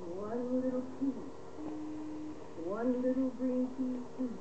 One little piece, one little green piece